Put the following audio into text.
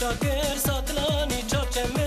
Şaker satlan çapçeme